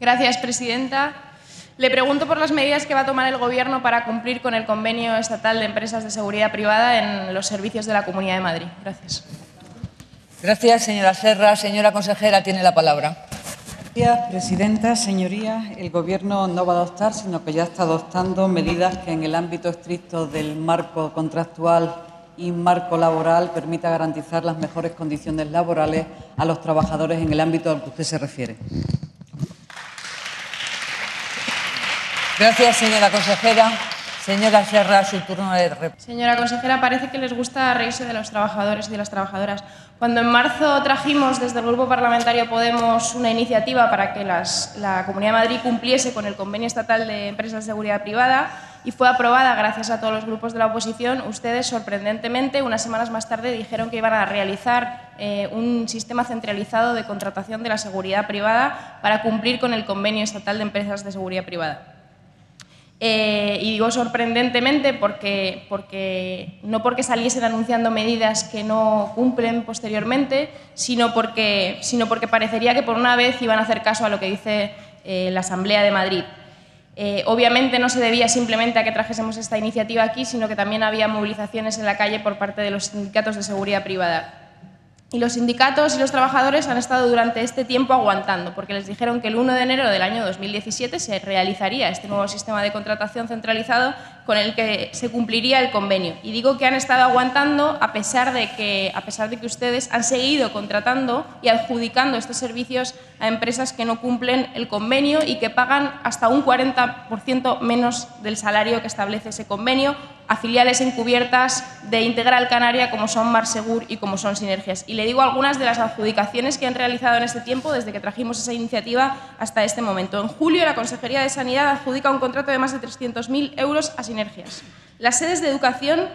Gracias, presidenta. Le pregunto por las medidas que va a tomar el Gobierno para cumplir con el convenio estatal de empresas de seguridad privada en los servicios de la Comunidad de Madrid. Gracias. Gracias, señora Serra. Señora consejera, tiene la palabra. Gracias, presidenta. Señorías, el Gobierno no va a adoptar, sino que ya está adoptando medidas que en el ámbito estricto del marco contractual y marco laboral permita garantizar las mejores condiciones laborales a los trabajadores en el ámbito al que usted se refiere. Gracias, señora consejera. Señora Serra, su turno de réplica. Señora consejera, parece que les gusta reírse de los trabajadores y de las trabajadoras. Cuando en marzo trajimos desde el Grupo Parlamentario Podemos una iniciativa para que la Comunidad de Madrid cumpliese con el Convenio Estatal de Empresas de Seguridad Privada y fue aprobada gracias a todos los grupos de la oposición, ustedes, sorprendentemente, unas semanas más tarde dijeron que iban a realizar eh, un sistema centralizado de contratación de la seguridad privada para cumplir con el Convenio Estatal de Empresas de Seguridad Privada. Eh, y digo sorprendentemente porque, porque, no porque saliesen anunciando medidas que no cumplen posteriormente, sino porque, sino porque parecería que por una vez iban a hacer caso a lo que dice eh, la Asamblea de Madrid. Eh, obviamente no se debía simplemente a que trajésemos esta iniciativa aquí, sino que también había movilizaciones en la calle por parte de los sindicatos de seguridad privada. Y los sindicatos y los trabajadores han estado durante este tiempo aguantando, porque les dijeron que el 1 de enero del año 2017 se realizaría este nuevo sistema de contratación centralizado con el que se cumpliría el convenio. Y digo que han estado aguantando a pesar de que, a pesar de que ustedes han seguido contratando y adjudicando estos servicios a empresas que no cumplen el convenio y que pagan hasta un 40% menos del salario que establece ese convenio a filiales encubiertas de Integral Canaria como son Marsegur y como son Sinergias. Y le digo algunas de las adjudicaciones que han realizado en este tiempo desde que trajimos esa iniciativa hasta este momento. En julio la Consejería de Sanidad adjudica un contrato de más de 300.000 euros a Sinergias. Las sedes de educación,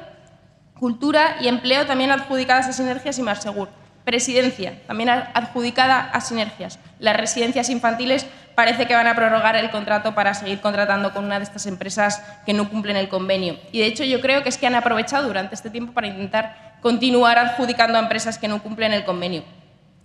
cultura y empleo también adjudicadas a Sinergias y Marsegur. Presidencia, también adjudicada a Sinergias. Las residencias infantiles parece que van a prorrogar el contrato para seguir contratando con una de estas empresas que no cumplen el convenio. Y de hecho yo creo que es que han aprovechado durante este tiempo para intentar continuar adjudicando a empresas que no cumplen el convenio.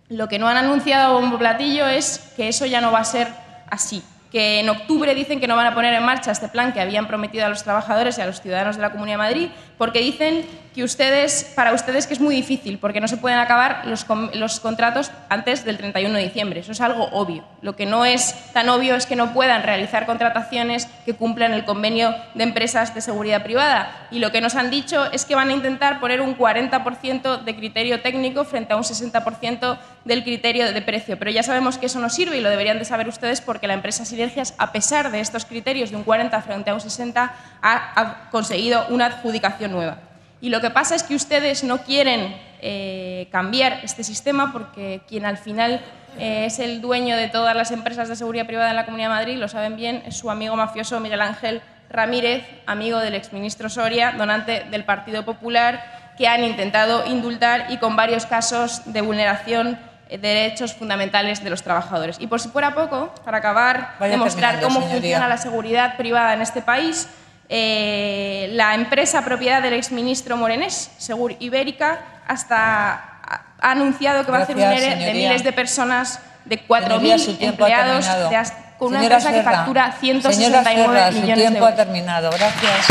Lo que no han anunciado un platillo es que eso ya no va a ser así que en octubre dicen que no van a poner en marcha este plan que habían prometido a los trabajadores y a los ciudadanos de la Comunidad de Madrid, porque dicen que ustedes, para ustedes que es muy difícil, porque no se pueden acabar los, los, contratos antes del 31 de diciembre. Eso es algo obvio. Lo que no es tan obvio es que no puedan realizar contrataciones que cumplan el convenio de empresas de seguridad privada. Y lo que nos han dicho es que van a intentar poner un 40% de criterio técnico frente a un 60% del criterio de precio. Pero ya sabemos que eso no sirve y lo deberían de saber ustedes porque la empresa A pesar de estos criterios de un 40 frente a un 60, ha conseguido una adjudicación nueva. Y lo que pasa es que ustedes no quieren eh, cambiar este sistema porque quien al final eh, es el dueño de todas las empresas de seguridad privada en la Comunidad de Madrid, lo saben bien, es su amigo mafioso Miguel Ángel Ramírez, amigo del exministro Soria, donante del Partido Popular, que han intentado indultar y con varios casos de vulneración derechos fundamentales de los trabajadores. Y por si fuera poco, para acabar de mostrar cómo funciona la seguridad privada en este país, eh, la empresa propiedad del exministro Morenés, Segur Ibérica, hasta ha anunciado que va a hacer un ERE de miles de personas, de 4.000 empleados, con una empresa que factura 169 millones de euros. Su tiempo ha terminado. Gracias.